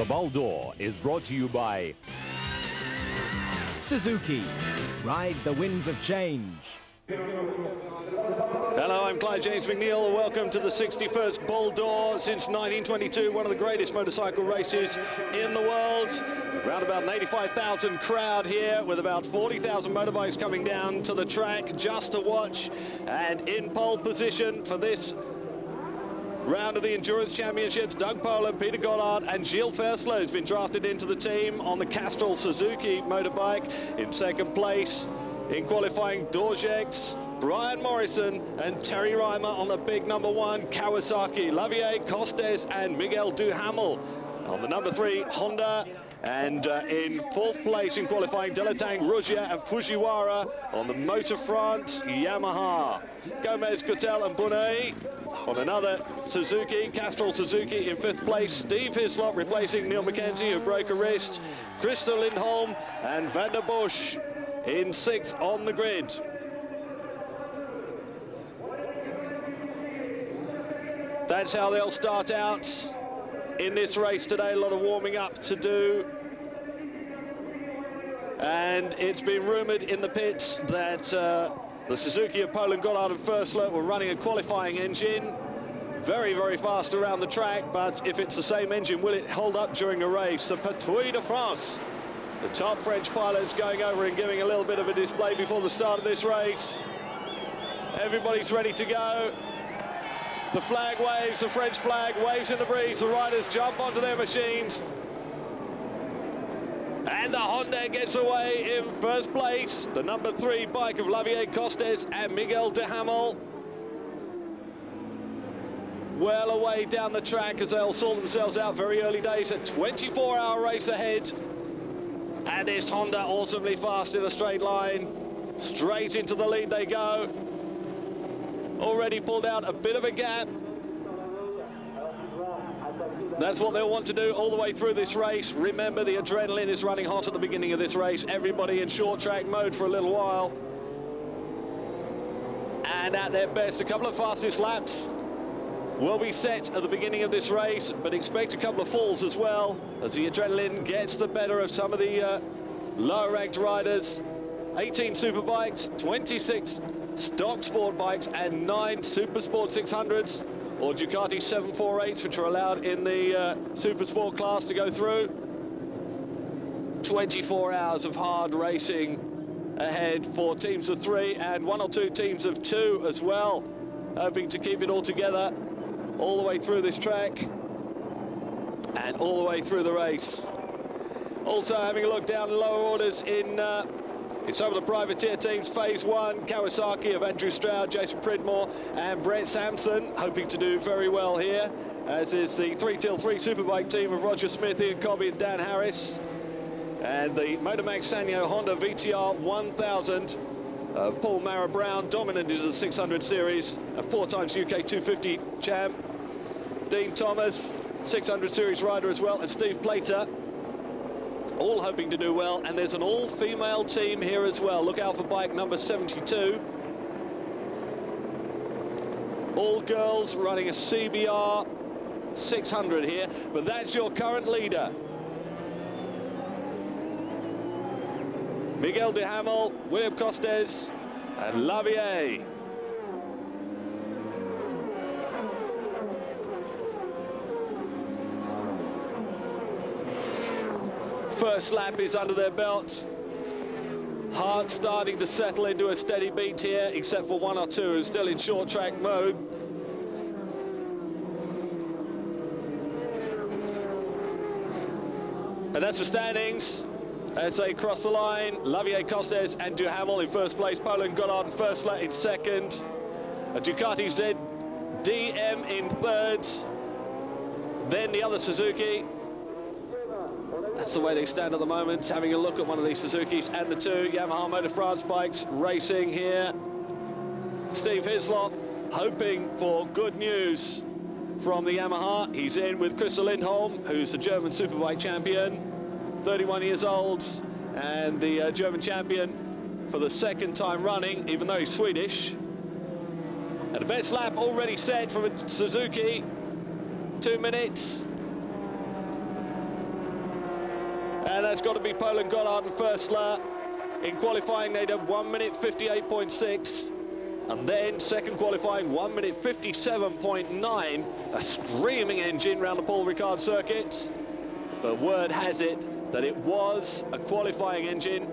The Bol d'Or is brought to you by Suzuki. Ride the winds of change. Hello, I'm Clyde James McNeil. Welcome to the 61st Bol d'Or since 1922, one of the greatest motorcycle races in the world. Around about an 85,000 crowd here with about 40,000 motorbikes coming down to the track just to watch. And in pole position for this round of the Endurance Championships, Doug Polen, Peter Goddard and Gilles Fairslot has been drafted into the team on the Castrol Suzuki motorbike in second place. In qualifying, D'Orgeix, Brian Morrison and Terry Rymer on the big number one, Kawasaki, Lavieille, Costes and Miguel Duhamel. On the number three, Honda, and uh, in fourth place in qualifying, Delétang, Ruggia and Fujiwara on the Motor France Yamaha. Gomez, Cotel and Bonet on another Suzuki, Castrol Suzuki in fifth place. Steve Hislop replacing Niall Mackenzie who broke a wrist. Christer Lindholm and Van der Busch in sixth on the grid. That's how they'll start out in this race today. A lot of warming up to do. And it's been rumoured in the pits that uh, the Suzuki of Polen Goddard and Fairslot were running a qualifying engine. Very, very fast around the track, but if it's the same engine, will it hold up during a race? The Patrouille de France, the top French pilots going over and giving a little bit of a display before the start of this race. Everybody's ready to go. The flag waves, the French flag waves in the breeze. The riders jump onto their machines. And the Honda gets away in first place. The number three bike of Lavieille Costes and Miguel Duhamel. Well away down the track as they'll sort themselves out very early days. A 24-hour race ahead. And this Honda awesomely fast in a straight line. Straight into the lead they go already pulled out a bit of a gap. That's what they'll want to do all the way through this race. Remember, the adrenaline is running hot at the beginning of this race. Everybody in short track mode for a little while. And at their best, a couple of fastest laps will be set at the beginning of this race, but expect a couple of falls as well as the adrenaline gets the better of some of the uh, lower ranked riders. 18 superbikes, 26 stock sport bikes and nine Super Sport 600s or Ducati 748s which are allowed in the uh, Super Sport class to go through. 24 hours of hard racing ahead for teams of three and one or two teams of two as well hoping to keep it all together all the way through this track and all the way through the race. Also having a look down the lower orders in uh, in some of the privateer teams, phase one, Kawasaki of Andrew Stroud, Jason Pridmore and Brett Sampson, hoping to do very well here, as is the 3 till 3 Superbike team of Roger Smith, Ian Cobby and Dan Harris. And the Motomax Sanyo Honda VTR 1000 of Paul Mara Brown, dominant is the 600 series, a four times UK 250 champ. Dean Thomas, 600 series rider as well, and Steve Plater, all hoping to do well, and there's an all-female team here as well. Look out for bike number 72. All girls running a CBR 600 here, but that's your current leader. Miguel Duhamel, William Costes, and Lavieille. First lap is under their belts. Heart starting to settle into a steady beat here, except for one or two who's still in short track mode. And that's the standings. As they cross the line, Lavieille Costes and Duhamel in first place, Polen Goddard in first lap in second, a Ducati Z DM in third, then the other Suzuki, that's the way they stand at the moment, having a look at one of these Suzukis and the two Yamaha Motor France bikes racing here. Steve Hislop hoping for good news from the Yamaha. He's in with Christer Lindholm, who's the German Superbike champion, 31 years old, and the uh, German champion for the second time running, even though he's Swedish. And the best lap already set from a Suzuki, two minutes And that's got to be Polen Goddard and Förstler. In qualifying, they did 1 minute 58.6. And then second qualifying, 1 minute 57.9. A screaming engine around the Paul Ricard circuit. But word has it that it was a qualifying engine.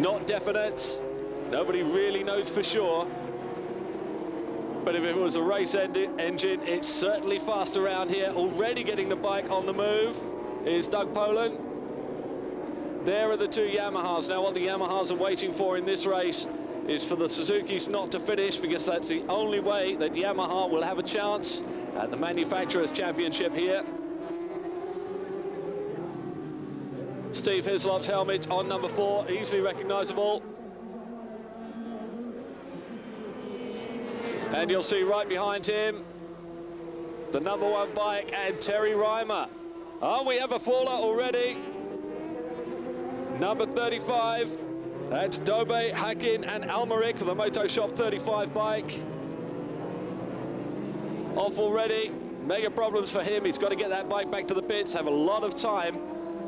Not definite. Nobody really knows for sure. But if it was a race engine, it's certainly fast around here. Already getting the bike on the move is Doug Polen. There are the two Yamahas. Now what the Yamahas are waiting for in this race is for the Suzuki's not to finish because that's the only way that Yamaha will have a chance at the Manufacturers' Championship here. Steve Hislop's helmet on number four, easily recognisable. And you'll see right behind him, the number one bike and Terry Rymer. Oh, we have a faller already. Number 35, that's Dobe, Hakin and Almeric, for the Moto Shop 35 bike. Off already, mega problems for him. He's got to get that bike back to the pits, have a lot of time.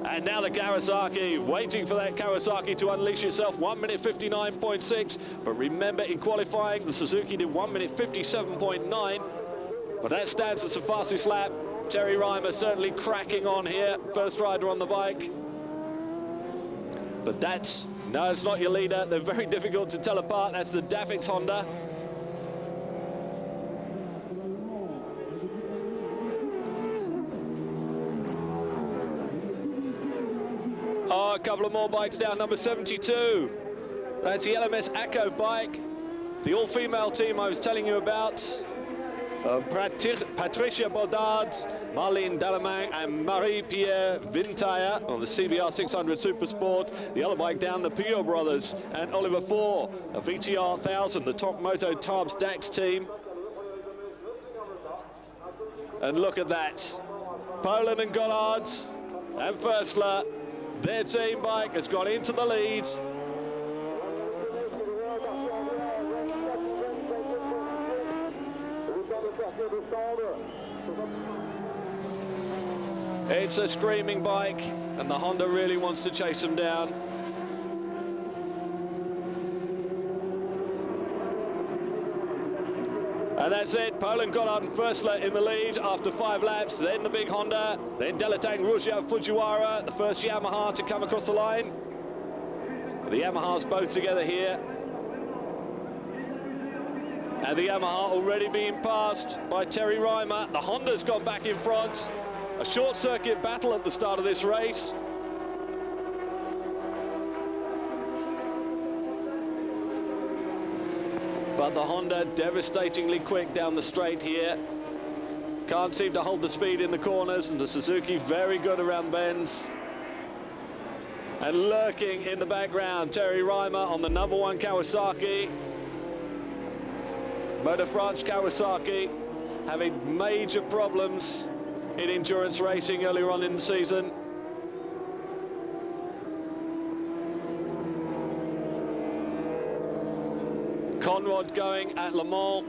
And now the Kawasaki, waiting for that Kawasaki to unleash itself, 1 minute 59.6. But remember, in qualifying, the Suzuki did 1 minute 57.9. But that stands as the fastest lap. Terry Rymer certainly cracking on here, first rider on the bike. But that's, no, it's not your leader. They're very difficult to tell apart. That's the Dafix Honda. Couple of more bikes down. Number 72. That's the LMS Echo bike. The all-female team I was telling you about. Uh, Patricia Baudard, Marlene Dallemang and Marie-Pierre Vintaya on the CBR 600 Supersport. The other bike down, the Pio brothers and Oliver Four, a VTR 1000, the top Moto Tarbes DAX team. And look at that. Polen and Goddard and Förstler their team bike has gone into the lead. It's a screaming bike, and the Honda really wants to chase them down. And that's it. Polen Goddard and Förstler in the lead after five laps. Then the big Honda. Then Delatang Ruggia Fujiwara, the first Yamaha to come across the line. The Yamahas both together here. And the Yamaha already being passed by Terry Rymer. The Honda's gone back in front. A short circuit battle at the start of this race. But the Honda devastatingly quick down the straight here. Can't seem to hold the speed in the corners, and the Suzuki very good around bends. And lurking in the background, Terry Rymer on the number one Kawasaki. Motor France Kawasaki having major problems in endurance racing earlier on in the season. Conrad going at Le Mans.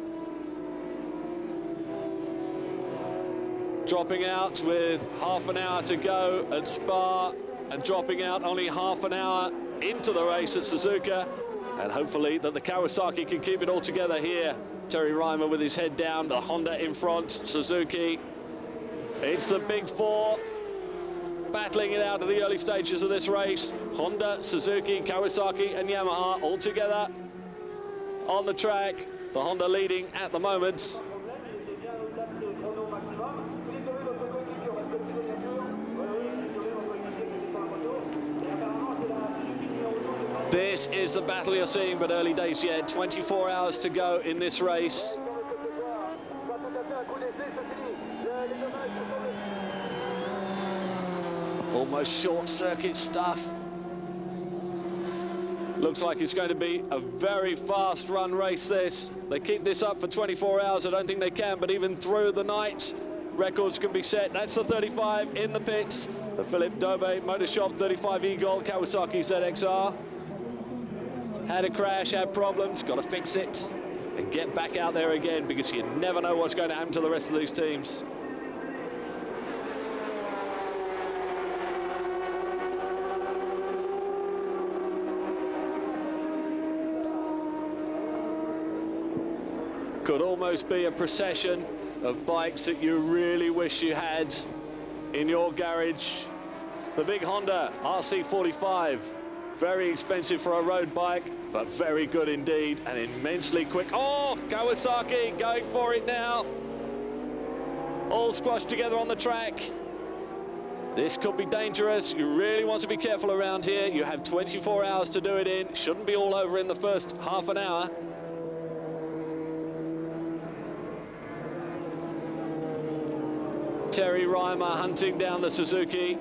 Dropping out with half an hour to go at Spa and dropping out only half an hour into the race at Suzuka. And hopefully that the Kawasaki can keep it all together here. Terry Rymer with his head down, the Honda in front, Suzuki. It's the big four battling it out of the early stages of this race. Honda, Suzuki, Kawasaki and Yamaha all together on the track. The Honda leading at the moment. This is the battle you're seeing, but early days yet. 24 hours to go in this race. Almost short circuit stuff. Looks like it's going to be a very fast run race this. They keep this up for 24 hours. I don't think they can, but even through the night, records can be set. That's the 35 in the pits. The Philip Dobe Motor Shop 35 E-Gold Kawasaki ZXR. Had a crash, had problems, got to fix it and get back out there again because you never know what's going to happen to the rest of these teams. Could almost be a procession of bikes that you really wish you had in your garage. The big Honda RC45, very expensive for a road bike, but very good indeed and immensely quick. Oh, Kawasaki going for it now. All squashed together on the track. This could be dangerous. You really want to be careful around here. You have 24 hours to do it in. Shouldn't be all over in the first half an hour. Terry Rymer hunting down the Suzuki.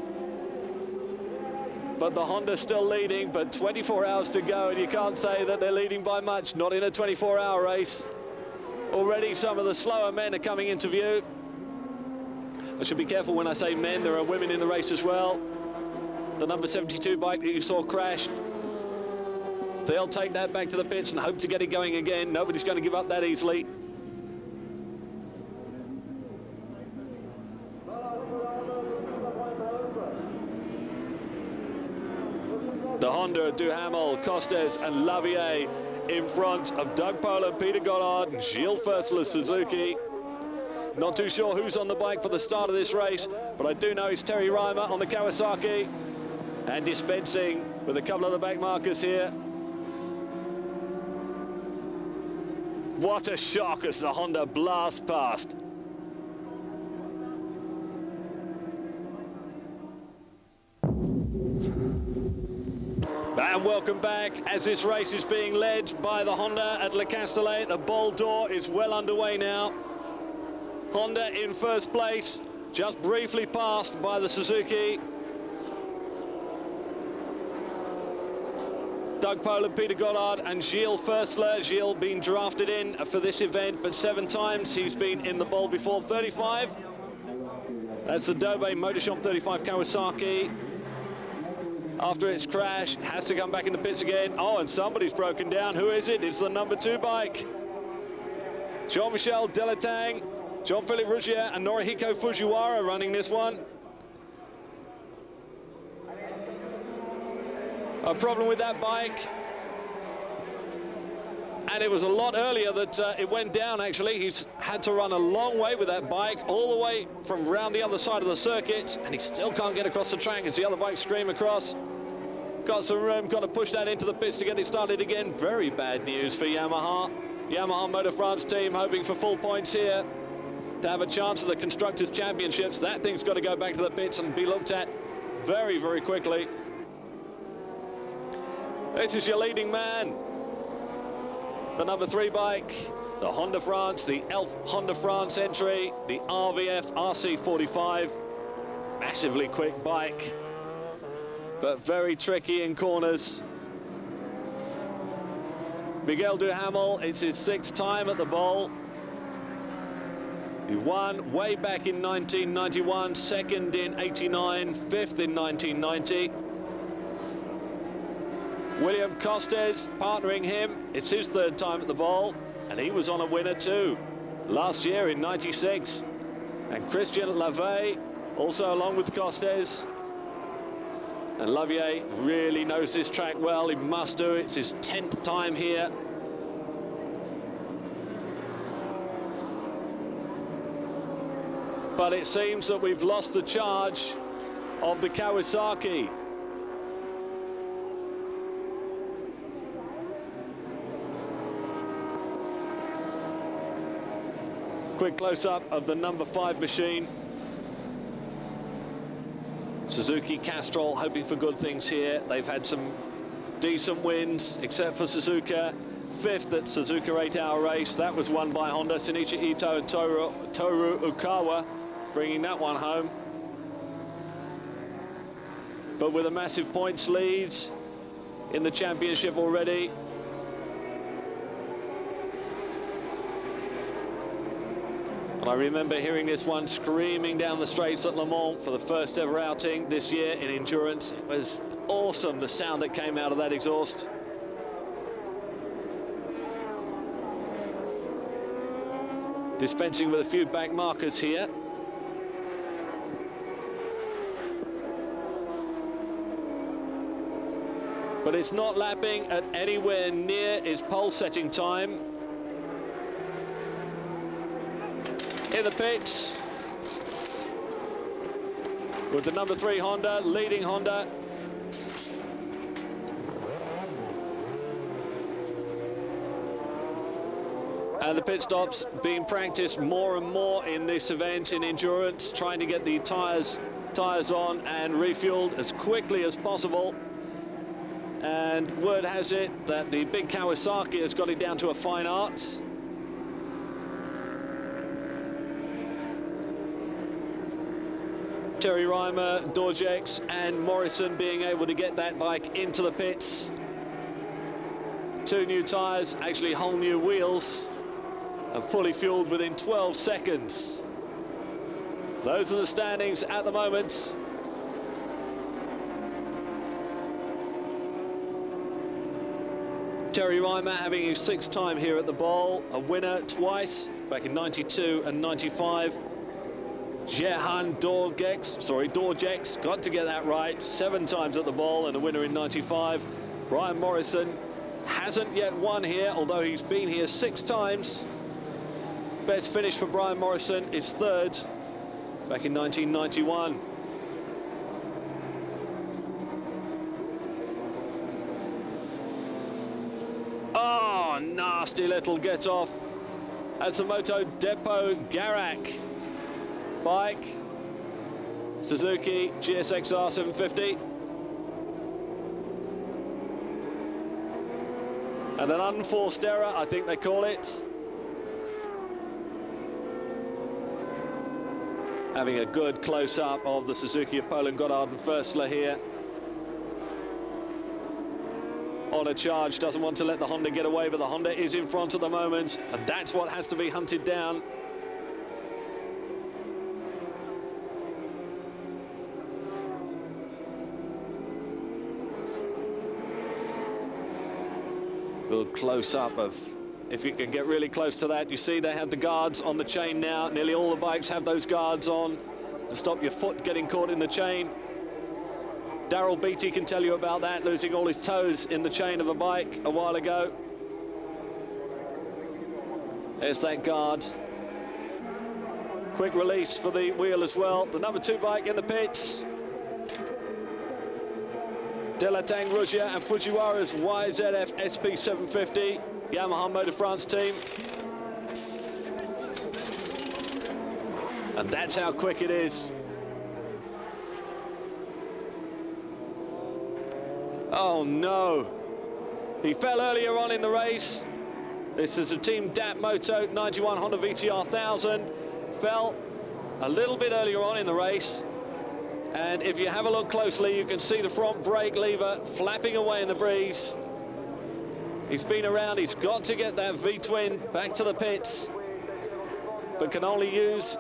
But the Honda's still leading, but 24 hours to go, and you can't say that they're leading by much, not in a 24-hour race. Already some of the slower men are coming into view. I should be careful when I say men, there are women in the race as well. The number 72 bike that you saw crash, they'll take that back to the pits and hope to get it going again. Nobody's going to give up that easily. Honda, Duhamel, Costes and Lavieille in front of Doug Polen, Peter Goddard, Gilles Furstler, Suzuki. Not too sure who's on the bike for the start of this race, but I do know it's Terry Rymer on the Kawasaki and dispensing with a couple of the back markers here. What a shock as the Honda blasts past. And welcome back as this race is being led by the Honda at Le Castellet. The Bol d'Or is well underway now. Honda in first place, just briefly passed by the Suzuki. Doug Polen, Peter Goddard and Gilles Furstler. Gilles being drafted in for this event, but seven times he's been in the bowl before. 35. That's the Dobe Motorshop 35 Kawasaki. After its crash, has to come back in the pits again. Oh, and somebody's broken down. Who is it? It's the number two bike. Jean-Michel Delétang Jean-Philippe Ruggia and Norihiko Fujiwara running this one. A problem with that bike. And it was a lot earlier that uh, it went down, actually. He's had to run a long way with that bike, all the way from round the other side of the circuit, and he still can't get across the track as the other bikes scream across. Got some room, got to push that into the pits to get it started again. Very bad news for Yamaha. Yamaha Motor France team hoping for full points here to have a chance at the Constructors' Championships. That thing's got to go back to the pits and be looked at very, very quickly. This is your leading man. The number three bike, the Honda France, the ELF Honda France entry, the RVF RC45. Massively quick bike, but very tricky in corners. Miguel Duhamel, it's his sixth time at the bowl. He won way back in 1991, second in 89, fifth in 1990. William Costes partnering him. It's his third time at the ball, and he was on a winner too last year in 96. And Christian Lavieille also along with Costes. And Lavieille really knows this track well. He must do it. It's his 10th time here. but it seems that we've lost the charge of the Kawasaki. Quick close-up of the number five machine. Suzuki Castrol hoping for good things here. They've had some decent wins, except for Suzuka. Fifth at Suzuka 8-hour race. That was won by Honda, Shinichi Ito and Toru, Toru Ukawa bringing that one home. But with a massive points lead in the championship already. I remember hearing this one screaming down the straights at Le Mans for the first ever outing this year in endurance. It was awesome, the sound that came out of that exhaust. Dispensing with a few back markers here. but it's not lapping at anywhere near its pole setting time. In the pits. With the number three Honda, leading Honda. And the pit stops being practiced more and more in this event in endurance, trying to get the tyres tyres on and refueled as quickly as possible. And word has it that the big Kawasaki has got it down to a fine art. Terry Rymer, D'Orgeix and Morrison being able to get that bike into the pits. Two new tyres, actually whole new wheels and fully fueled within 12 seconds. Those are the standings at the moment. Terry Rymer having his sixth time here at the bowl, a winner twice, back in 92 and 95. Jehan D'Orgeix, sorry, D'Orgeix, got to get that right, seven times at the bowl and a winner in 95. Brian Morrison hasn't yet won here, although he's been here six times. Best finish for Brian Morrison is third back in 1991. Oh, ah, nasty little get off. That's a Moto Depot Garak bike. Suzuki GSXR 750. And an unforced error, I think they call it. having a good close-up of the Suzuki of Polen Goddard and Förstler here. On a charge, doesn't want to let the Honda get away, but the Honda is in front at the moment, and that's what has to be hunted down. Good close-up of if you can get really close to that. You see they have the guards on the chain now. Nearly all the bikes have those guards on to stop your foot getting caught in the chain. Daryl Beattie can tell you about that, losing all his toes in the chain of a bike a while ago. There's that guard. Quick release for the wheel as well. The number two bike in the pits. Delétang Ruggia and Fujiwara's YZF SP750. Yamaha Motor France team. And that's how quick it is. Oh no. He fell earlier on in the race. This is a Team DAP Moto 91 Honda VTR 1000. Fell a little bit earlier on in the race. And if you have a look closely, you can see the front brake lever flapping away in the breeze. He's been around, he's got to get that V-twin back to the pits, but can only use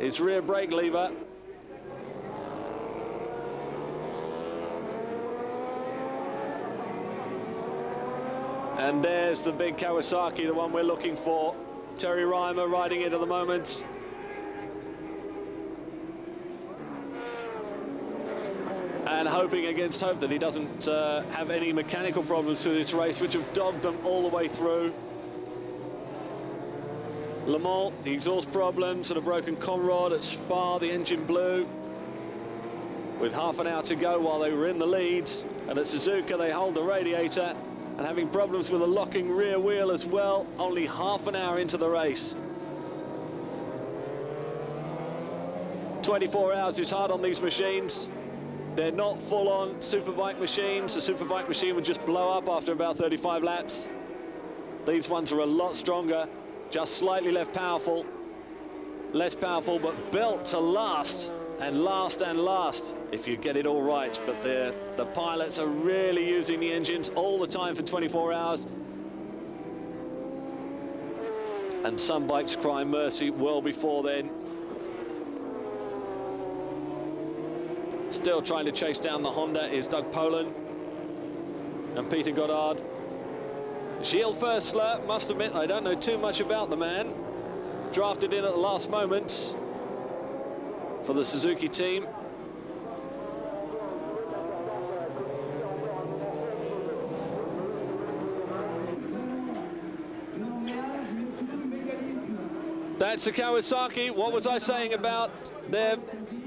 his rear brake lever. And there's the big Kawasaki, the one we're looking for. Terry Rymer riding it at the moment. And hoping against hope that he doesn't uh, have any mechanical problems through this race, which have dogged them all the way through. Le Mans, the exhaust problems and a broken conrod at Spa, the engine blew. With half an hour to go while they were in the lead. And at Suzuka, they hold the radiator and having problems with a locking rear wheel as well, only half an hour into the race. 24 hours is hard on these machines. They're not full-on superbike machines. The superbike machine would just blow up after about 35 laps. These ones are a lot stronger, just slightly less powerful, less powerful, but built to last and last and last if you get it all right. But the pilots are really using the engines all the time for 24 hours. And some bikes cry mercy well before then. Still trying to chase down the Honda is Doug Polen and Peter Goddard. Gilles Förstler, must admit, I don't know too much about the man. Drafted in at the last moment for the Suzuki team. That's the Kawasaki. What was I saying about their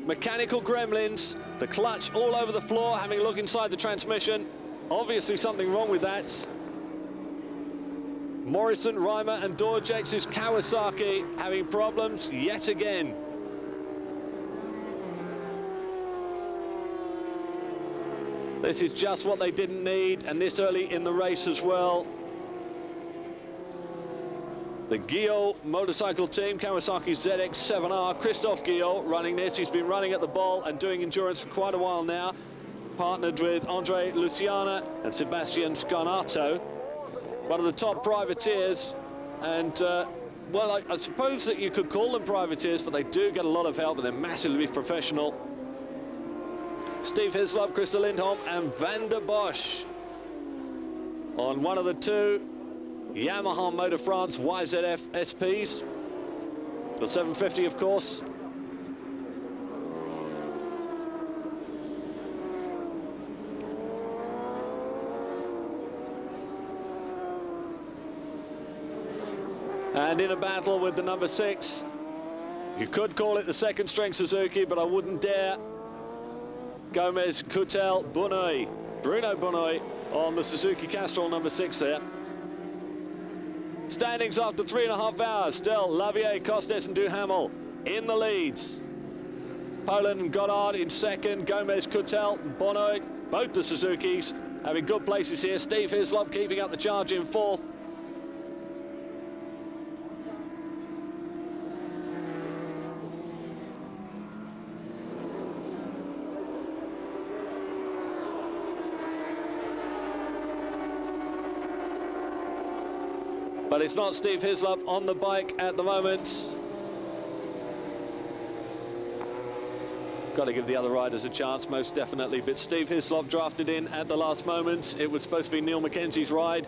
mechanical gremlins? The clutch all over the floor, having a look inside the transmission. Obviously something wrong with that. Morrison, Rymer and D'Orgeix's Kawasaki having problems yet again. This is just what they didn't need, and this early in the race as well. The Guyot motorcycle team, Kawasaki ZX-7R, Christophe Guyot running this. He's been running at the ball and doing endurance for quite a while now, partnered with Andre Luciana and Sebastian Scarnato one of the top privateers. And, uh, well, I, I, suppose that you could call them privateers, but they do get a lot of help, and they're massively professional. Steve Hislop, Christer Lindholm, and Van der Bosch on one of the two Yamaha Motor France YZF SPs. The 750, of course. And in a battle with the number six, you could call it the second string Suzuki, but I wouldn't dare. Gomez, Coutel, Bruno Bonhuil on the Suzuki Castrol number six there. Standings after three and a half hours. Still, Lavieille, Costes and Duhamel in the leads. Polen and Goddard in second. Gomez, Coutel, Bonhuil, both the Suzukis having good places here. Steve Hislop keeping up the charge in fourth. But it's not Steve Hislop on the bike at the moment. Got to give the other riders a chance, most definitely. But Steve Hislop drafted in at the last moment. It was supposed to be Niall Mackenzie's ride,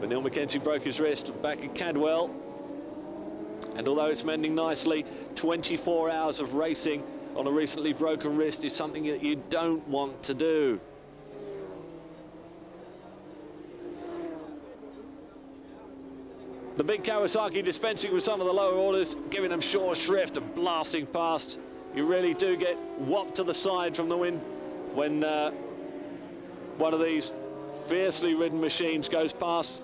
but Niall Mackenzie broke his wrist back at Cadwell. And although it's mending nicely, 24 hours of racing on a recently broken wrist is something that you don't want to do. The big Kawasaki dispensing with some of the lower orders, giving them short shrift and blasting past. You really do get whopped to the side from the wind when uh, one of these fiercely ridden machines goes past.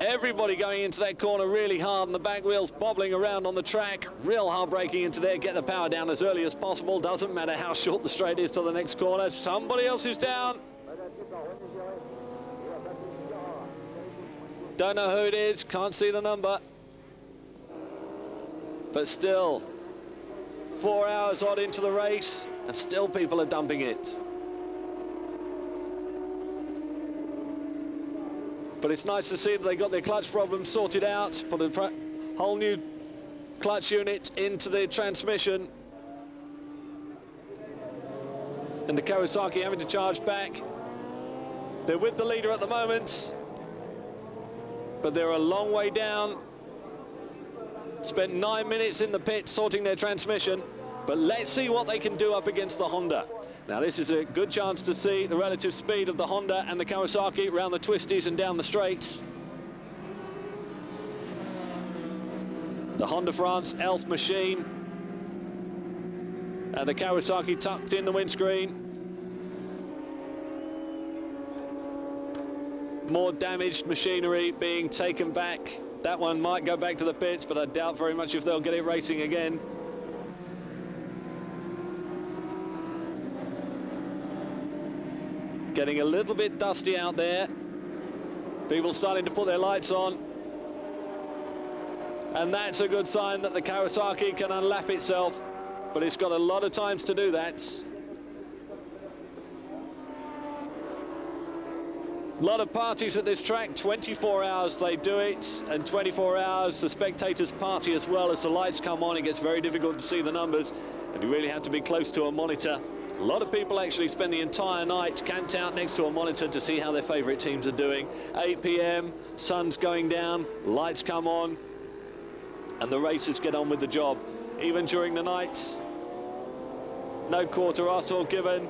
Everybody going into that corner really hard and the back wheels bobbling around on the track. Real hard braking into there, get the power down as early as possible. Doesn't matter how short the straight is to the next corner. Somebody else is down. Don't know who it is, can't see the number. But still, four hours odd into the race, and still people are dumping it. But it's nice to see that they got their clutch problem sorted out, put a whole new clutch unit into the transmission. And the Kawasaki having to charge back. They're with the leader at the moment but they're a long way down. Spent nine minutes in the pit sorting their transmission, but let's see what they can do up against the Honda. Now this is a good chance to see the relative speed of the Honda and the Kawasaki around the twisties and down the straights. The Honda France Elf machine and the Kawasaki tucked in the windscreen. More damaged machinery being taken back. That one might go back to the pits, but I doubt very much if they'll get it racing again. Getting a little bit dusty out there. People starting to put their lights on. And that's a good sign that the Kawasaki can unlap itself, but it's got a lot of times to do that. A lot of parties at this track, 24 hours they do it, and 24 hours the spectators party as well. As the lights come on, it gets very difficult to see the numbers, and you really have to be close to a monitor. A lot of people actually spend the entire night camped out next to a monitor to see how their favourite teams are doing. 8 p.m., sun's going down, lights come on, and the racers get on with the job. Even during the nights, no quarter or given,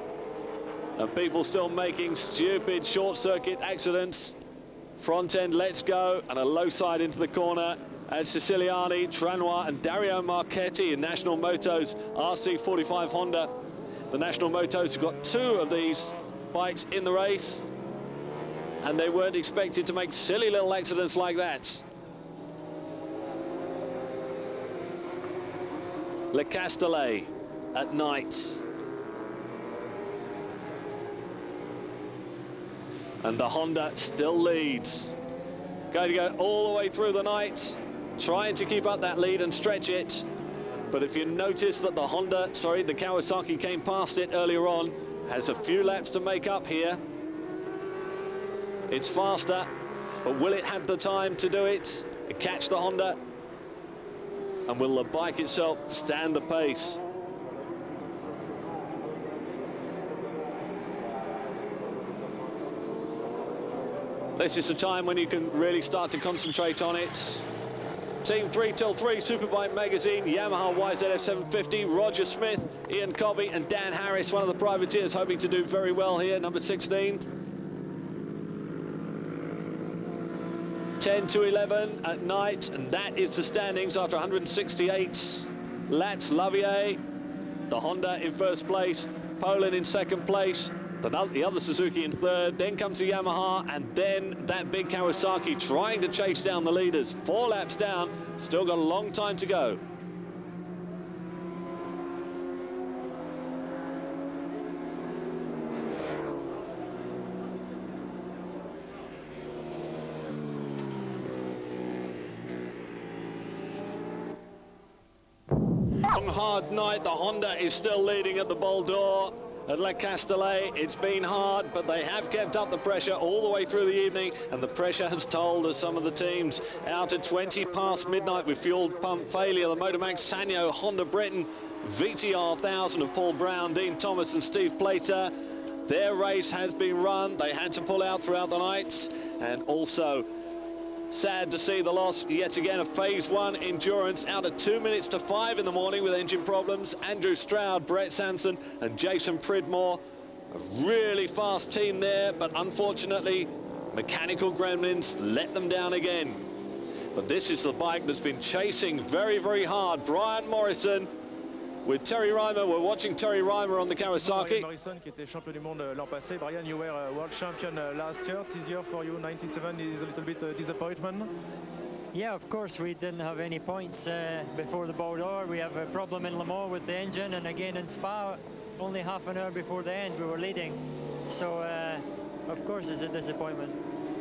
and people still making stupid short circuit accidents. Front end, let's go, and a low side into the corner. and Siciliani, Tranois and Dario Marchetti in National Motos RC45 Honda. The National Motos have got two of these bikes in the race and they weren't expected to make silly little accidents like that. Le Castellet at night. And the Honda still leads. Going to go all the way through the night, trying to keep up that lead and stretch it. But if you notice that the Honda, sorry, the Kawasaki came past it earlier on, has a few laps to make up here. It's faster, but will it have the time to do it? Catch the Honda? And will the bike itself stand the pace? This is the time when you can really start to concentrate on it. Team 3 till 3, Superbike Magazine, Yamaha YZF 750, Roger Smith, Ian Cobby and Dan Harris, one of the privateers hoping to do very well here, number 16. 10 to 11 at night, and that is the standings after 168 laps. Lavieille, the Honda in first place, Polen in second place, the other Suzuki in third, then comes the Yamaha, and then that big Kawasaki trying to chase down the leaders. Four laps down, still got a long time to go. Hard night, the Honda is still leading at the d'Or at Le Castellet. It's been hard, but they have kept up the pressure all the way through the evening, and the pressure has told as some of the teams out at 20 past midnight with fuel pump failure. The Motomax Sanyo, Honda Britain, VTR 1000 of Paul Brown, Dean Thomas and Steve Plater. Their race has been run. They had to pull out throughout the night, and also Sad to see the loss yet again of phase one endurance out at two minutes to five in the morning with engine problems. Andrew Stroud, Brett Sanson and Jason Pridmore. A really fast team there, but unfortunately, mechanical gremlins let them down again. But this is the bike that's been chasing very, very hard. Brian Morrison with Terry Rymer. We're watching Terry Rymer on the Kawasaki. Morrison qui était champion du monde euh, l'an passé. Brian, you were uh, world champion uh, last year. This year for you, 97 is a little bit uh, disappointment. Yeah, of course, we didn't have any points uh, before the Bol d'Or. We have a problem in Le Mans with the engine, and again in Spa, only half an hour before the end, we were leading. So, uh, of course, it's a disappointment.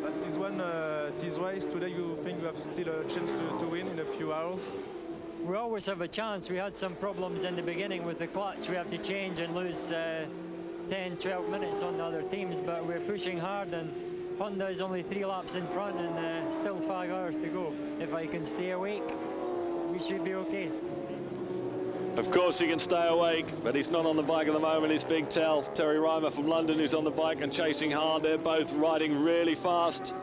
But this one, uh, this race today, you think you have still a chance to, to win in a few hours? We always have a chance. We had some problems in the beginning with the clutch. We have to change and lose uh, 10, 12 minutes on the other teams, but we're pushing hard and Honda is only three laps in front and uh, still five hours to go. If I can stay awake, we should be okay. Of course he can stay awake, but he's not on the bike at the moment. It's Big Tell, Terry Rymer from London who's on the bike and chasing hard. They're both riding really fast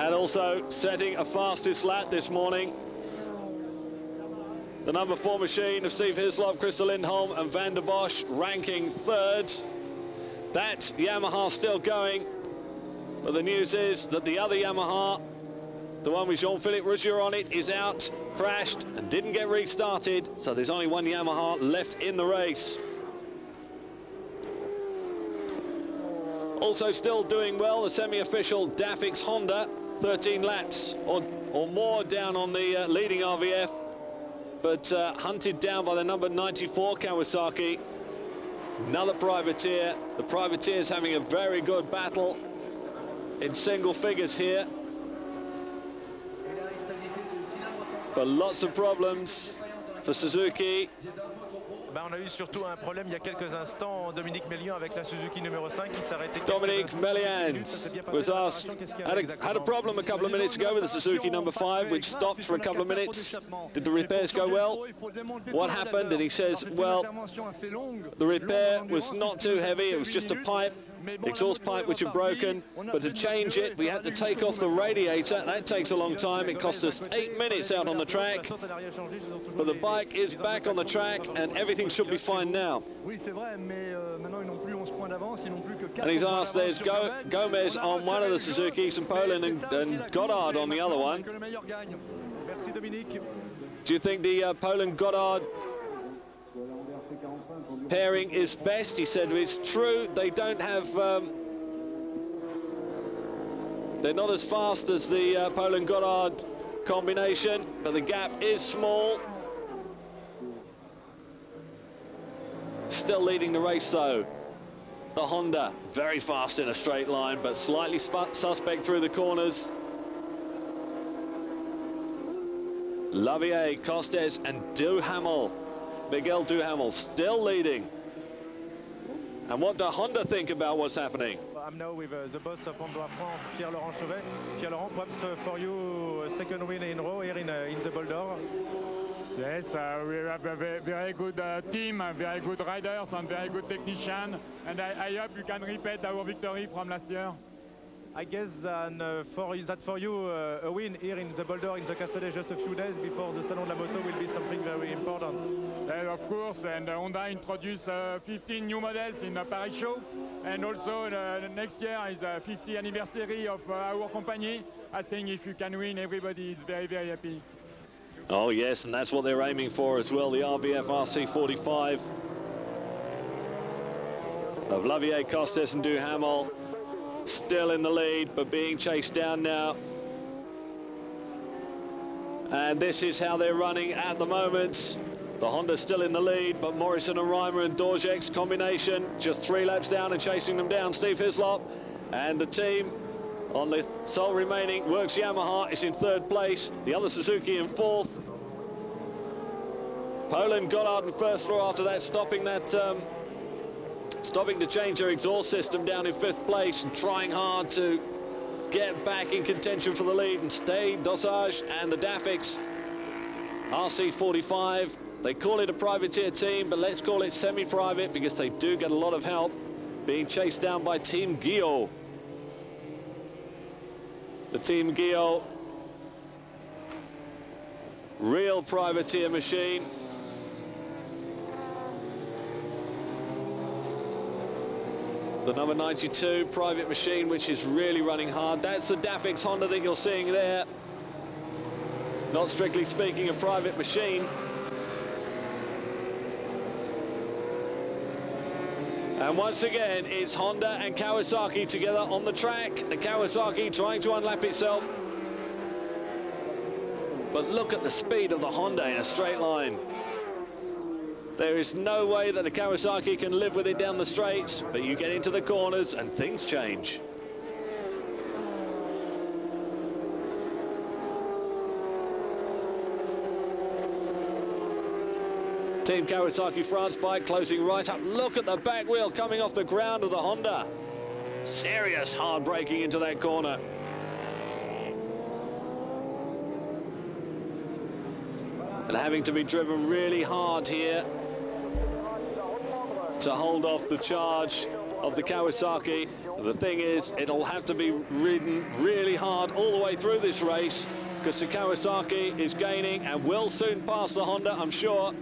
and also setting a fastest lap this morning. The number four machine of Steve Hislop, Christer Lindholm and Van der Bosch ranking third. That Yamaha still going, but the news is that the other Yamaha, the one with Jean-Philippe Ruggia on it, is out, crashed and didn't get restarted, so there's only one Yamaha left in the race. Also still doing well, the semi-official Dafix Honda, 13 laps or, or more down on the uh, leading RVF, but uh, hunted down by the number 94 Kawasaki. Another privateer. The privateers having a very good battle in single figures here. But lots of problems for Suzuki. Bah, on a eu surtout un problème il y a quelques instants, Dominique Méliand avec la Suzuki numéro 5 qui s'arrêtait. Dominique Méliand was asked, had a, had a problem a couple of minutes ago with the Suzuki number 5 which stopped for a couple of minutes. Did the repairs go well? What happened? And he says, well, the repair was not too heavy, it was just a pipe exhaust pipe which had broken, but to change it, we had to take off the radiator. That takes a long time. It cost us eight minutes out on the track. But the bike is back on the track, and everything should be fine now. And he's asked, there's Go Gomez on one of the Suzuki's and Polen and, and Goddard on the other one. Do you think the uh, Polen Goddard pairing is best? He said it's true. They don't have. Um, they're not as fast as the uh, Polen Goddard combination, but the gap is small. Still leading the race though. The Honda, very fast in a straight line, but slightly suspect through the corners. Lavieille, Costes and Duhamel. Miguel Duhamel still leading. And what does Honda think about what's happening? I'm now with uh, the boss of Honda France, Pierre-Laurent Chauvet. Pierre-Laurent, perhaps uh, for you, uh, second win in row here in, uh, in the Bol d'Or. Yes, uh, we have a very, very good uh, team, very good riders and very good technician. And I, I, hope you can repeat our victory from last year. I guess uh, for, that for you, uh, a win here in the Bol d'Or in the Castellet just a few days before the Salon de la Moto will be something very important. Uh, of course, and Honda introduced uh, 15 new models in the Paris show. And also uh, next year is the 50th anniversary of uh, our company. I think if you can win, everybody is very, very happy. Oh yes, and that's what they're aiming for as well, the RVF RC45 of Lavieille, Costes and Duhamel. Still in the lead, but being chased down now. And this is how they're running at the moment. The Honda's still in the lead, but Morrison and Rymer and D'Orgeix's combination just three laps down and chasing them down. Steve Hislop and the team on the sole remaining Works Yamaha is in third place. The other Suzuki in fourth. Polen out in first floor after that, stopping that, um, stopping to change their exhaust system down in fifth place and trying hard to get back in contention for the lead and stay Dosage and the Dafix RC45. They call it a privateer team, but let's call it semi-private because they do get a lot of help being chased down by Team Guyot. The Team Guyot real privateer machine. The number 92 private machine, which is really running hard. That's the Dafix Honda that you're seeing there. Not strictly speaking a private machine. And once again, it's Honda and Kawasaki together on the track. The Kawasaki trying to unlap itself. But look at the speed of the Honda in a straight line. There is no way that the Kawasaki can live with it down the straights, but you get into the corners and things change. Team Kawasaki France bike closing right up. Look at the back wheel coming off the ground of the Honda. Serious hard braking into that corner. And having to be driven really hard here to hold off the charge of the Kawasaki. The thing is, it'll have to be ridden really hard all the way through this race because the Kawasaki is gaining and will soon pass the Honda, I'm sure.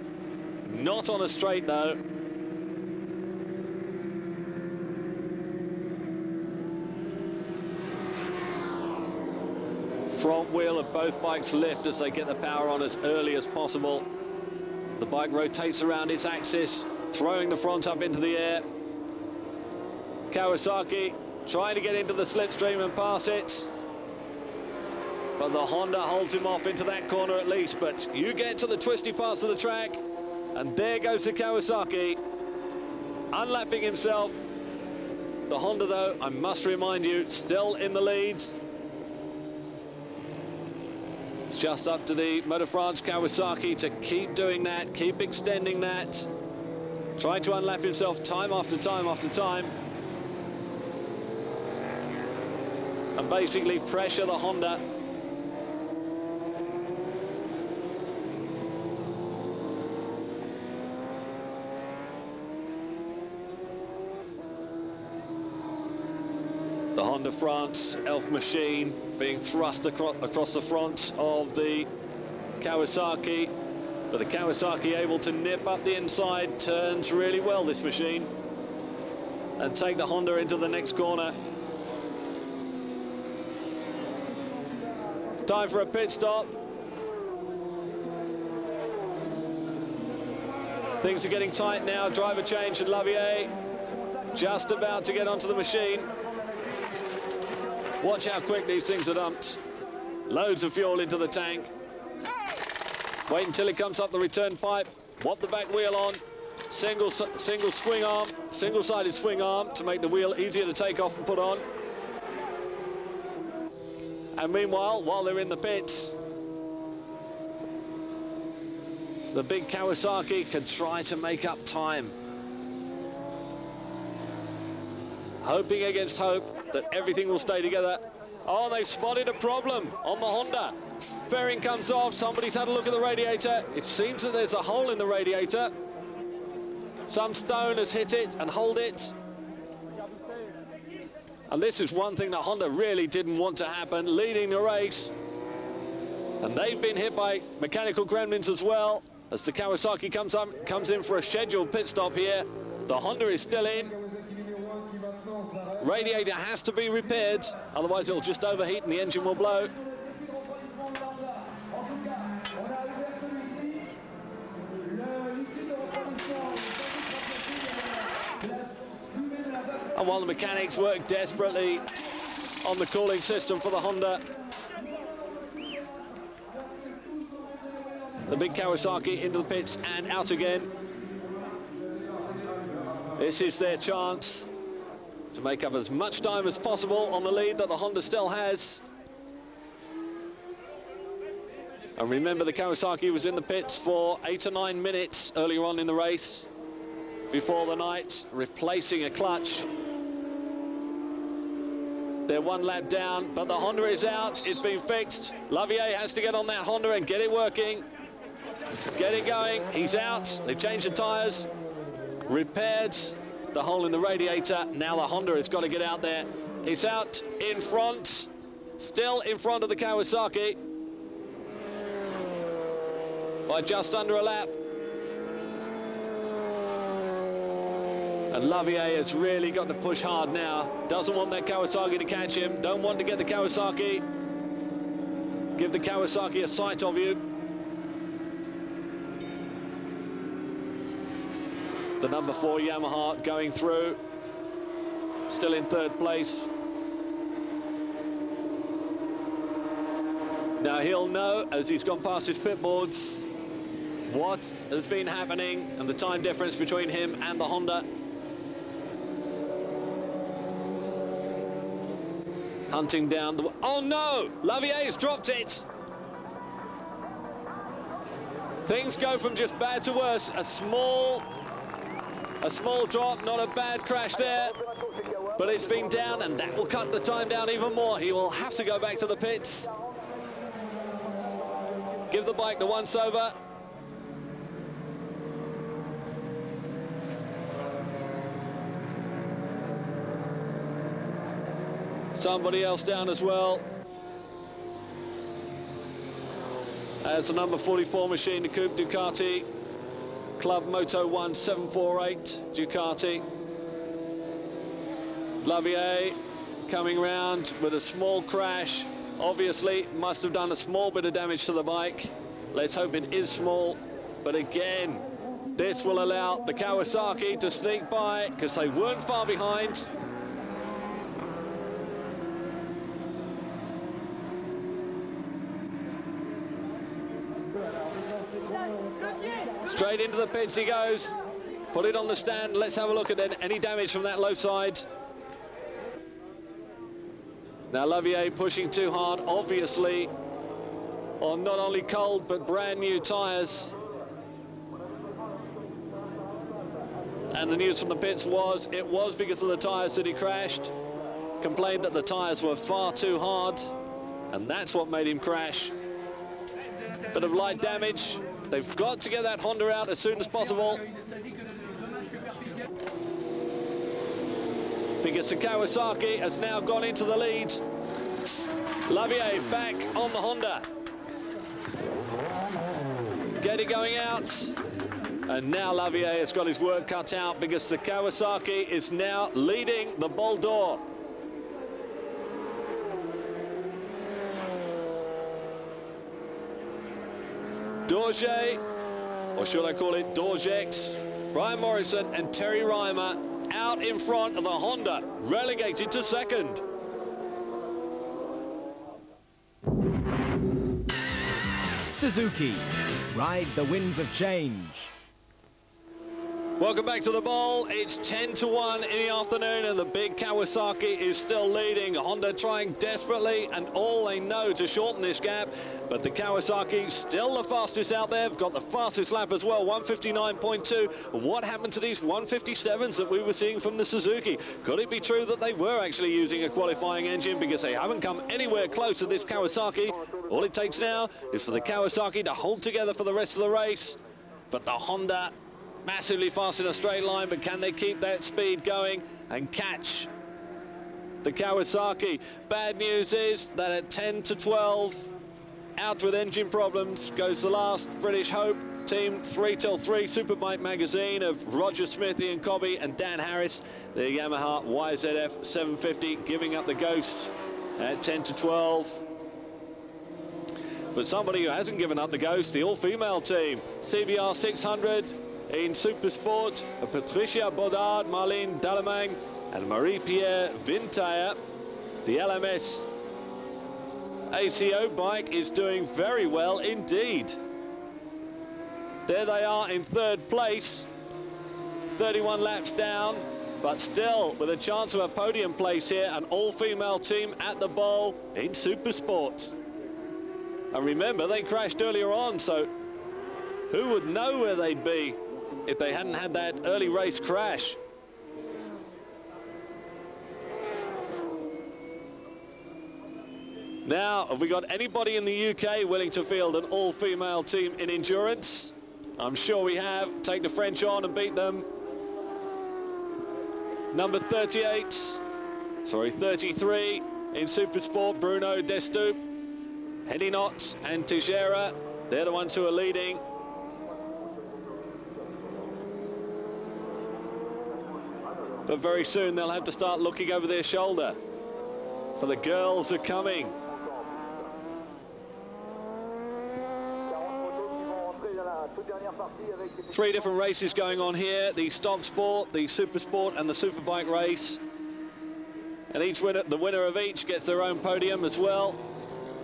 Not on a straight though. Front wheel of both bikes lift as they get the power on as early as possible. The bike rotates around its axis, throwing the front up into the air. Kawasaki trying to get into the slipstream and pass it. But the Honda holds him off into that corner at least. But you get to the twisty parts of the track, and there goes the Kawasaki, unlapping himself. The Honda, though, I must remind you, still in the leads. It's just up to the Motor France Kawasaki to keep doing that, keep extending that, trying to unlap himself time after time after time. And basically pressure the Honda The Honda France Elf machine being thrust acro across the front of the Kawasaki. But the Kawasaki able to nip up the inside, turns really well this machine. And take the Honda into the next corner. Time for a pit stop. Things are getting tight now. Driver change at Lavieille. Just about to get onto the machine. Watch how quick these things are dumped. Loads of fuel into the tank. Wait until he comes up the return pipe. Want the back wheel on. Single, single swing arm, single-sided swing arm to make the wheel easier to take off and put on. And meanwhile, while they're in the pits, the big Kawasaki can try to make up time. Hoping against hope that everything will stay together. Oh, they've spotted a problem on the Honda. Fairing comes off, somebody's had a look at the radiator. It seems that there's a hole in the radiator. Some stone has hit it and hold it. And this is one thing that Honda really didn't want to happen, leading the race. And they've been hit by mechanical gremlins as well. As the Kawasaki comes, up, comes in for a scheduled pit stop here. The Honda is still in. Radiator has to be repaired, otherwise it'll just overheat and the engine will blow. While the mechanics work desperately on the cooling system for the Honda, the big Kawasaki into the pits and out again. This is their chance to make up as much time as possible on the lead that the Honda still has. And remember the Kawasaki was in the pits for eight or nine minutes earlier on in the race before the night, replacing a clutch. They're one lap down, but the Honda is out. It's been fixed. Lavieille has to get on that Honda and get it working. Get it going. He's out. They've changed the tyres, repaired the hole in the radiator. Now the Honda has got to get out there. He's out in front, still in front of the Kawasaki by just under a lap. And Lavieille has really got to push hard now. Doesn't want that Kawasaki to catch him. Don't want to get the Kawasaki. Give the Kawasaki a sight of you. The number four Yamaha going through. Still in third place. Now he'll know, as he's gone past his pit boards, what has been happening and the time difference between him and the Honda. Hunting down the... Oh no! Lavieille has dropped it! Things go from just bad to worse. A small... A small drop, not a bad crash there. But it's been down and that will cut the time down even more. He will have to go back to the pits. Give the bike the once Somebody else down as well. As the number 44 machine, the Coupe Ducati. Club Moto 1 748 Ducati. Lavieille coming round with a small crash. Obviously, must have done a small bit of damage to the bike. Let's hope it is small. But again, this will allow the Kawasaki to sneak by because they weren't far behind. Straight into the pits he goes. Put it on the stand. Let's have a look at any damage from that low side. Now Lavieille pushing too hard, obviously, on not only cold but brand new tyres. And the news from the pits was it was because of the tyres that he crashed. Complained that the tyres were far too hard, and that's what made him crash. Bit of light damage. They've got to get that Honda out as soon as possible. because Kawasaki has now gone into the lead. Lavieille back on the Honda. Getty going out. And now Lavieille has got his work cut out because the Kawasaki is now leading the Bol d'Or. Dorje, or should I call it Dorjex, Brian Morrison and Terry Rymer out in front of the Honda, relegated to second. Suzuki. Ride the winds of change. Welcome back to the Bol. It's 10 to 1 in the afternoon, and the big Kawasaki is still leading. Honda trying desperately and all they know to shorten this gap. But the Kawasaki still the fastest out there. Got the fastest lap as well, 159.2. What happened to these 157s that we were seeing from the Suzuki? Could it be true that they were actually using a qualifying engine because they haven't come anywhere close to this Kawasaki? All it takes now is for the Kawasaki to hold together for the rest of the race. But the Honda massively fast in a straight line, but can they keep that speed going and catch the Kawasaki? Bad news is that at 10 to 12, out with engine problems goes the last British Hope team 3 till 3 Superbike magazine of Roger Smith, Ian Cobby and Dan Harris. The Yamaha YZF 750 giving up the ghost at 10 to 12. But somebody who hasn't given up the ghost, the all-female team, CBR 600, in Supersport, Patricia Bodard, Marlene Dallemang and Marie-Pierre Vintayer. The LMS ACO bike is doing very well indeed. There they are in third place, 31 laps down, but still with a chance of a podium place here, an all-female team at the Bol in Supersport. And remember, they crashed earlier on, so who would know where they'd be if they hadn't had that early race crash. Now, have we got anybody in the UK willing to field an all-female team in endurance? I'm sure we have. Take the French on and beat them. Number 38, sorry, 33 in Supersport, Bruno Destoop, Hedinot and Teixeira. They're the ones who are leading. But very soon they'll have to start looking over their shoulder. For the girls are coming. Three different races going on here. The stock sport, the super sport and the superbike race. And each winner, the winner of each gets their own podium as well.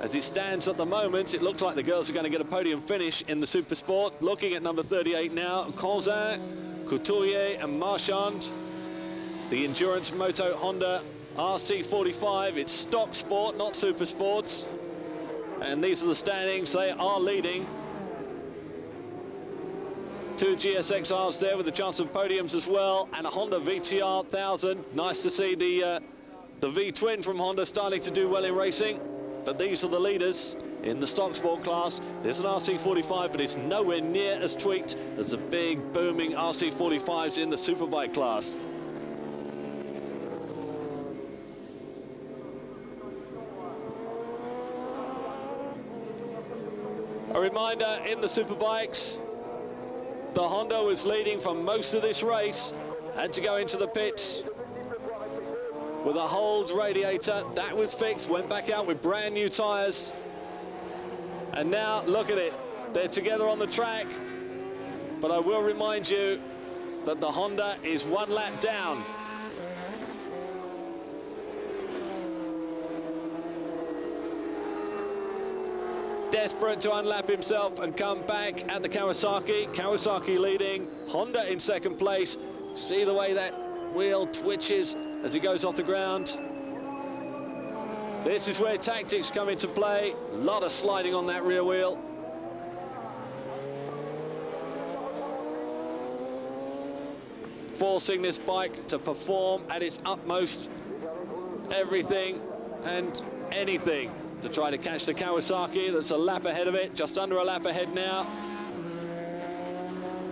As it stands at the moment, it looks like the girls are going to get a podium finish in the super sport. Looking at number 38 now, Conzin, Couturier and Marchand. The Endurance Moto Honda RC45, it's stock sport, not super sports. And these are the standings, they are leading. Two GSXRs there with a chance of podiums as well, and a Honda VTR 1000. Nice to see the, uh, the V-twin from Honda starting to do well in racing. But these are the leaders in the stock sport class. There's an RC45, but it's nowhere near as tweaked as the big, booming RC45s in the superbike class. Reminder, in the Superbikes, the Honda was leading for most of this race, had to go into the pits with a hold radiator. That was fixed, went back out with brand new tyres. And now, look at it, they're together on the track. But I will remind you that the Honda is one lap down desperate to unlap himself and come back at the Kawasaki. Kawasaki leading, Honda in second place. See the way that wheel twitches as he goes off the ground. This is where tactics come into play. A lot of sliding on that rear wheel. Forcing this bike to perform at its utmost everything and anything to try to catch the Kawasaki that's a lap ahead of it, just under a lap ahead now.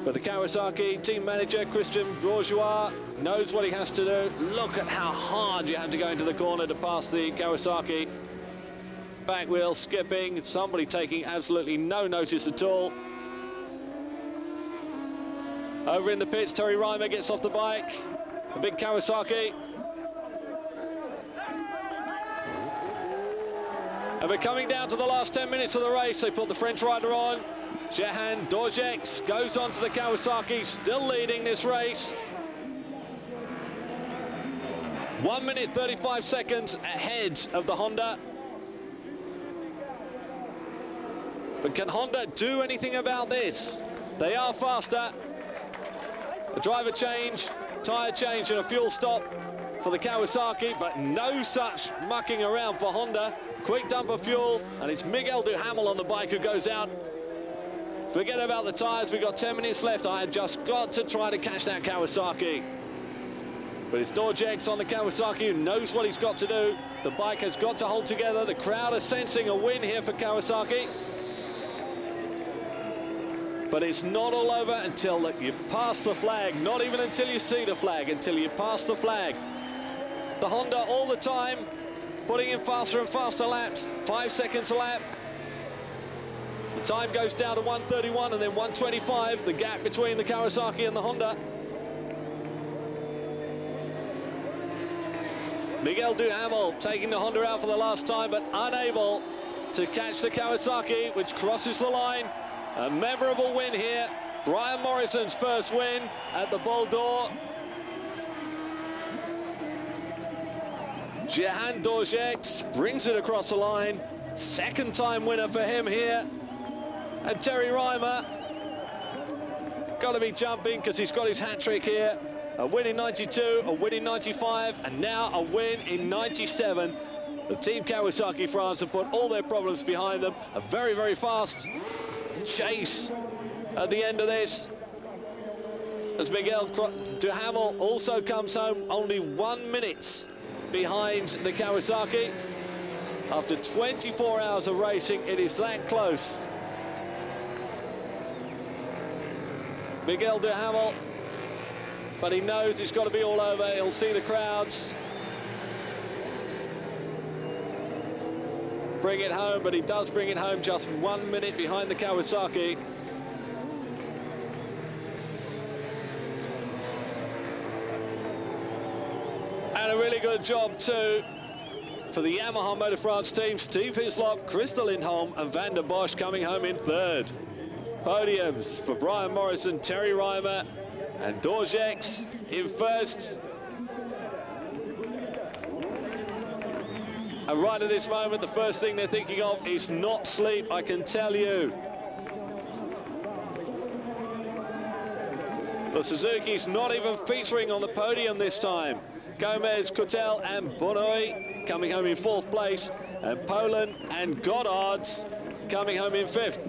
But the Kawasaki team manager, Christian Bourgeois, knows what he has to do. Look at how hard you had to go into the corner to pass the Kawasaki. Back wheel skipping, somebody taking absolutely no notice at all. Over in the pits, Terry Rymer gets off the bike. A big Kawasaki. And we're coming down to the last 10 minutes of the race. They put the French rider on. Jehan D'Orgeix goes on to the Kawasaki, still leading this race. 1 minute 35 seconds ahead of the Honda. But can Honda do anything about this? They are faster. A driver change, tyre change and a fuel stop for the Kawasaki, but no such mucking around for Honda. Quick dump of fuel, and it's Miguel Duhamel on the bike who goes out. Forget about the tyres, we've got 10 minutes left. I have just got to try to catch that Kawasaki. But it's D'Orgeix on the Kawasaki who knows what he's got to do. The bike has got to hold together. The crowd are sensing a win here for Kawasaki. But it's not all over until you pass the flag, not even until you see the flag, until you pass the flag. The Honda all the time, putting in faster and faster laps, five seconds a lap. The time goes down to 131 and then 125, the gap between the Kawasaki and the Honda. Miguel Duhamel taking the Honda out for the last time, but unable to catch the Kawasaki, which crosses the line. A memorable win here. Brian Morrison's first win at the d'Or. Jehan D'Orgeix brings it across the line. Second time winner for him here. And Terry Rymer got to be jumping because he's got his hat trick here. A win in 92, a win in 95, and now a win in 97. The Team Kawasaki France have put all their problems behind them. A very, very fast chase at the end of this. As Miguel Duhamel also comes home only one minute behind the Kawasaki. After 24 hours of racing, it is that close. Miguel Duhamel, but he knows it's got to be all over. He'll see the crowds. Bring it home, but he does bring it home just one minute behind the Kawasaki. And a really good job too for the Yamaha Motor France team. Steve Hislop, Christer Lindholm and Van der Bosch coming home in third. Podiums for Brian Morrison, Terry Rymer and D'Orgeix in first. And right at this moment, the first thing they're thinking of is not sleep, I can tell you. The Suzuki's not even featuring on the podium this time. Gomez, Coutelle and Bonhuil coming home in fourth place. And Polen and Goddards coming home in fifth.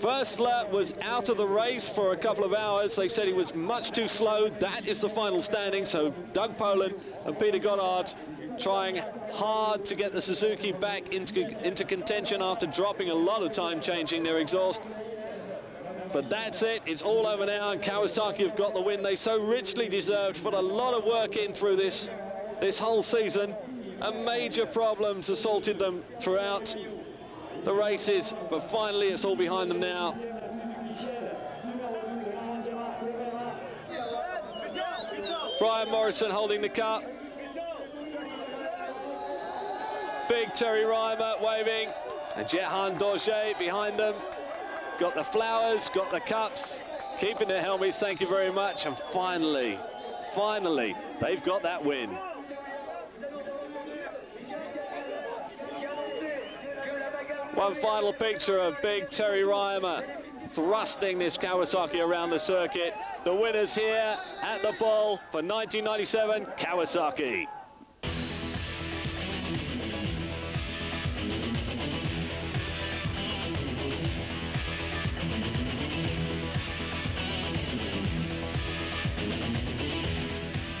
First lap was out of the race for a couple of hours. They said he was much too slow. That is the final standing. So Doug Polen and Peter Goddard trying hard to get the Suzuki back into, into contention after dropping a lot of time changing their exhaust. But that's it, it's all over now, and Kawasaki have got the win they so richly deserved, put a lot of work in through this, this whole season, and major problems assaulted them throughout the races, but finally it's all behind them now. Brian Morrison holding the cup. Big Terry Rymer waving, and Jehan D'Orgeix behind them. Got the flowers, got the cups, keeping their helmets, thank you very much. And finally, finally, they've got that win. One final picture of big Terry Rymer thrusting this Kawasaki around the circuit. The winners here at the Bull for 1997, Kawasaki.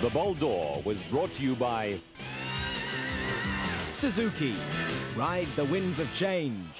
The Bol d'Or was brought to you by Suzuki. Ride the winds of change.